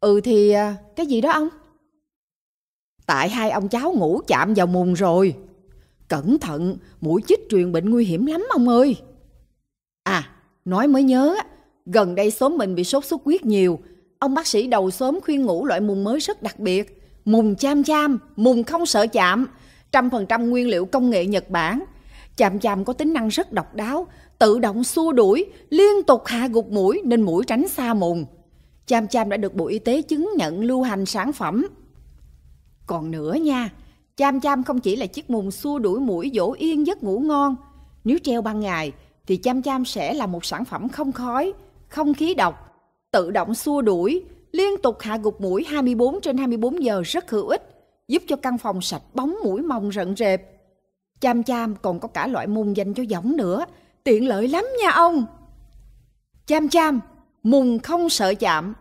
Ừ thì à, cái gì đó ông? Tại hai ông cháu ngủ chạm vào mùng rồi. Cẩn thận, mũi chích truyền bệnh nguy hiểm lắm ông ơi. À, nói mới nhớ, gần đây xóm mình bị sốt xuất huyết nhiều. Ông bác sĩ đầu xóm khuyên ngủ loại mùng mới rất đặc biệt. Mùng cham cham, mùng không sợ chạm. Trăm phần trăm nguyên liệu công nghệ Nhật Bản. Chạm chạm có tính năng rất độc đáo, tự động xua đuổi, liên tục hạ gục mũi nên mũi tránh xa mùng. Cham cham đã được Bộ Y tế chứng nhận lưu hành sản phẩm. Còn nữa nha, cham cham không chỉ là chiếc mùng xua đuổi mũi dỗ yên giấc ngủ ngon. Nếu treo ban ngày thì cham cham sẽ là một sản phẩm không khói, không khí độc, tự động xua đuổi, liên tục hạ gục mũi 24 trên 24 giờ rất hữu ích, giúp cho căn phòng sạch bóng mũi mồng rận rệp. Cham cham còn có cả loại mùng dành cho giỏng nữa, tiện lợi lắm nha ông. Cham cham, mùng không sợ chạm,